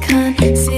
chance concealing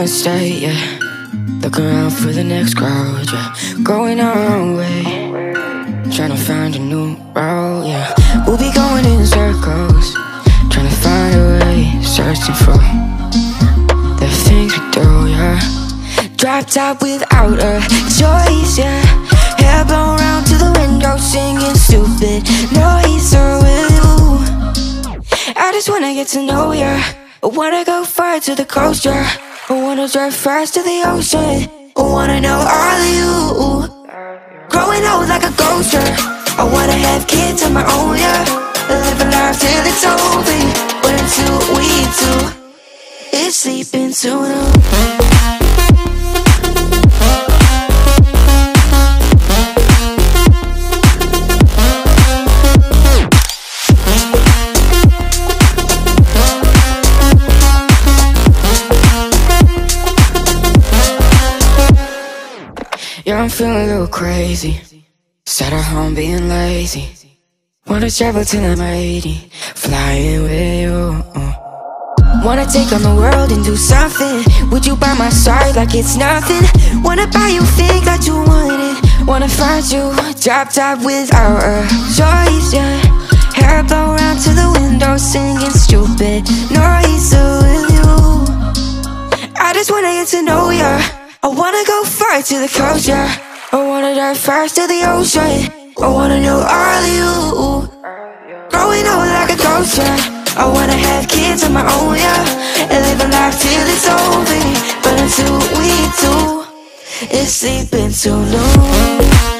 the state, yeah. Looking around for the next crowd, yeah. Going our own way. Trying to find a new route, yeah. We'll be going in circles. Trying to find a way. Searching for the things we do, yeah. Drop top without a choice, yeah. Hair blown round to the window, singing stupid noise. Will you? I just wanna get to know ya. I wanna go far to the coast, yeah. I wanna drive fast to the ocean. I wanna know all of you. Growing old like a ghost. I wanna have kids of my own, yeah. Live a life till it's over. But until we do, it's sleeping sooner. Yeah, I'm feeling a little crazy. Sat at home being lazy. Wanna travel till I'm 80, flying with you. Uh. Wanna take on the world and do something. Would you by my side like it's nothing? Wanna buy you things that you wanted. Wanna find you drop top without a choice, yeah. Hair blow round to the window, singing stupid noise. Will you? I just wanna get to know ya. I wanna go far to the coast, yeah. I wanna dive fast to the ocean. I wanna know all you. Growing old like a ghost, yeah. I wanna have kids of my own, yeah. And live a life till it's over. But until we do, it's sleeping too long.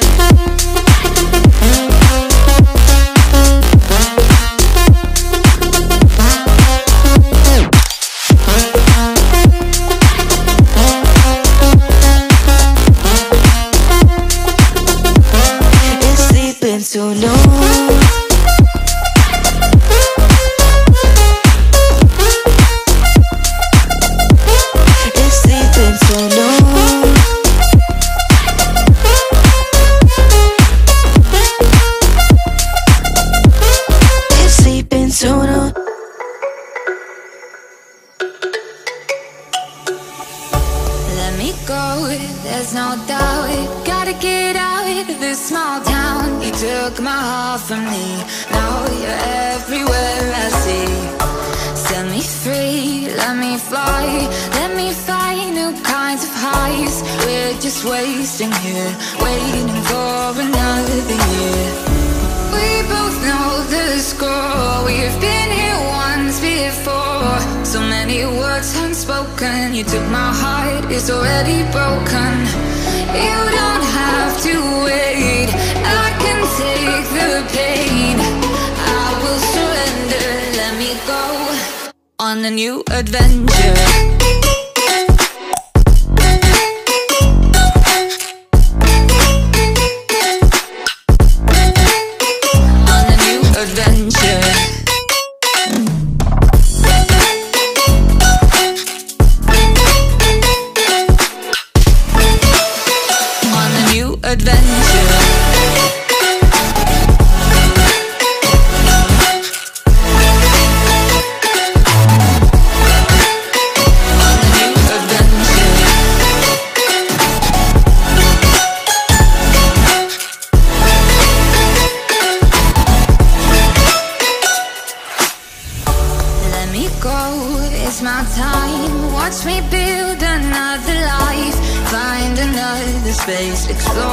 Wasting here, waiting for another year. We both know the score. We've been here once before. So many words unspoken. You took my heart, it's already broken. You don't have to wait. I can take the pain. I will surrender. Let me go on a new adventure.